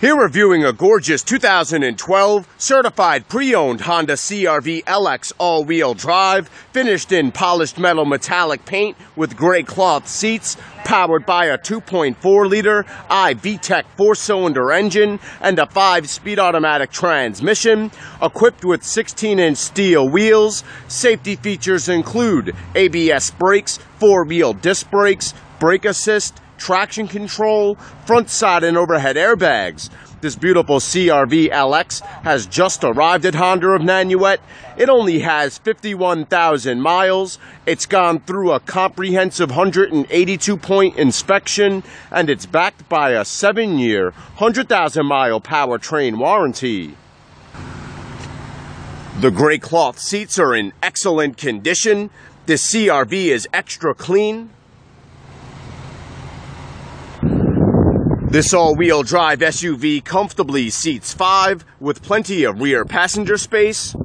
Here reviewing a gorgeous 2012 certified pre-owned Honda CRV LX all-wheel drive, finished in polished metal metallic paint with gray cloth seats, powered by a 2.4-liter iVTEC four-cylinder engine and a 5-speed automatic transmission, equipped with 16-inch steel wheels. Safety features include ABS brakes, four-wheel disc brakes, brake assist, traction control, front side and overhead airbags. This beautiful CRV LX has just arrived at Honda of Nanuet. It only has 51,000 miles. It's gone through a comprehensive 182 point inspection and it's backed by a 7 year, 100,000 mile powertrain warranty. The gray cloth seats are in excellent condition. This CRV is extra clean. This all-wheel drive SUV comfortably seats five with plenty of rear passenger space.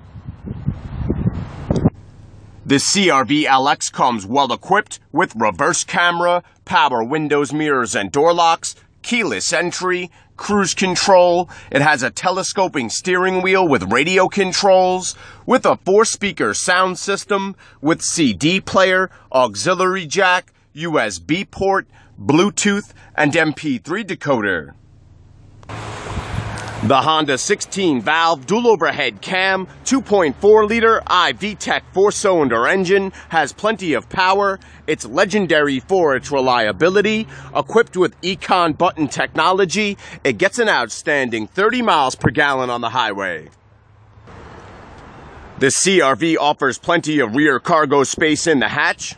The CRV LX comes well equipped with reverse camera, power windows, mirrors, and door locks, keyless entry, cruise control. It has a telescoping steering wheel with radio controls, with a four-speaker sound system, with CD player, auxiliary jack, USB port, Bluetooth, and MP3 decoder. The Honda 16 valve dual overhead cam 2.4 liter iVTEC four cylinder engine has plenty of power. It's legendary for its reliability. Equipped with Econ button technology, it gets an outstanding 30 miles per gallon on the highway. The CRV offers plenty of rear cargo space in the hatch.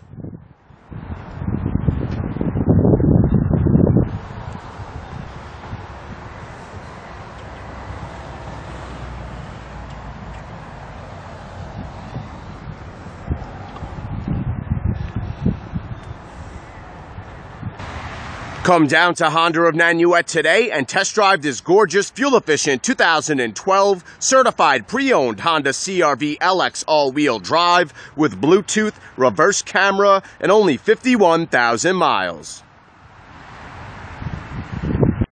Come down to Honda of Nanuet today and test drive this gorgeous, fuel-efficient 2012 certified pre-owned Honda CRV LX all-wheel drive with Bluetooth, reverse camera, and only 51,000 miles.